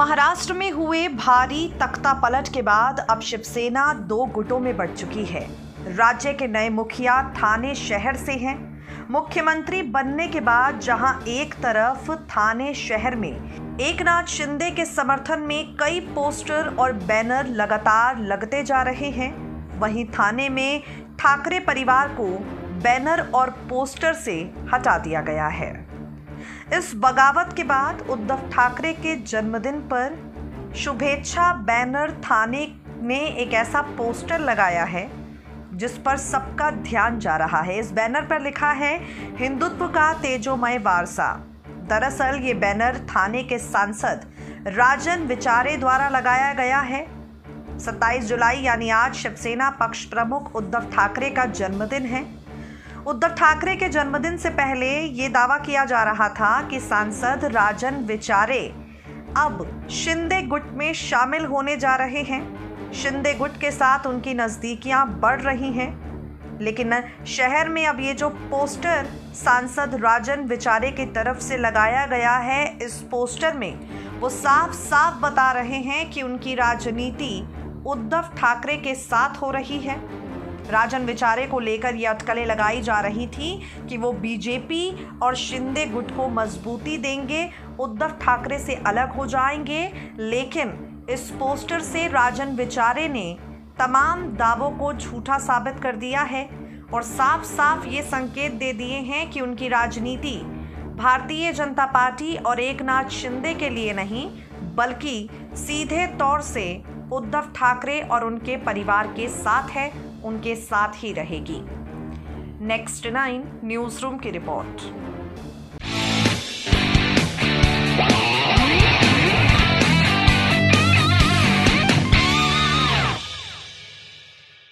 महाराष्ट्र में हुए भारी तख्ता पलट के बाद अब शिवसेना दो गुटों में बढ़ चुकी है। राज्य के नए मुखिया थाने शहर से हैं। मुख्यमंत्री बनने के बाद जहाँ एक तरफ़ थाने शहर में एक नाथ शिंदे के समर्थन में कई पोस्टर और बैनर लगातार लगते जा रहे हैं, वहीं थाने में ठाकरे परिवार को बैनर और पोस्टर से हटा दिया गया है। इस बगावत के बाद उद्धव ठाकरे के जन्मदिन पर शुभेच्छा बैनर थाने ने एक ऐसा पोस्टर लगाया है, जिस पर सबका ध्यान जा रहा है। इस बैनर पर लिखा है, हिंदुत्व का तेजोमय वारसा। दरअसल ये बैनर थाने के सांसद राजन विचारे द्वारा लगाया गया है। 27 जुलाई, यानी आज शिवसेना पक्ष प्रमुख उद्धव ठाकरे का जन्मदिन है। उद्धव ठाकरे के जन्मदिन से पहले ये दावा किया जा रहा था कि सांसद राजन विचारे अब शिंदे गुट में शामिल होने जा रहे हैं। शिंदे गुट के साथ उनकी नज़दीकियाँ बढ़ रही हैं। लेकिन शहर में अब ये जो पोस्टर सांसद राजन विचारे की तरफ़ से लगाया गया है, इस पोस्टर में वो साफ़ साफ़ बता रहे हैं कि उनकी राजनीति उद्धव ठाकरे के साथ हो रही है। राजन विचारे को लेकर ये अटकलें लगाई जा रही थी कि वो बीजेपी और शिंदे गुट को मजबूती देंगे, उद्धव ठाकरे से अलग हो जाएँगे। लेकिन इस पोस्टर से राजन विचारे ने तमाम दावों को झूठा साबित कर दिया है और साफ़ साफ़ ये संकेत दे दिए हैं कि उनकी राजनीति भारतीय जनता पार्टी और एक नाथ शिंदे के लिए नहीं, बल्कि सीधे तौर से उद्धव ठाकरे और उनके परिवार के साथ है, उनके साथ ही रहेगी। नेक्स्ट नाइन न्यूज़ रूम की रिपोर्ट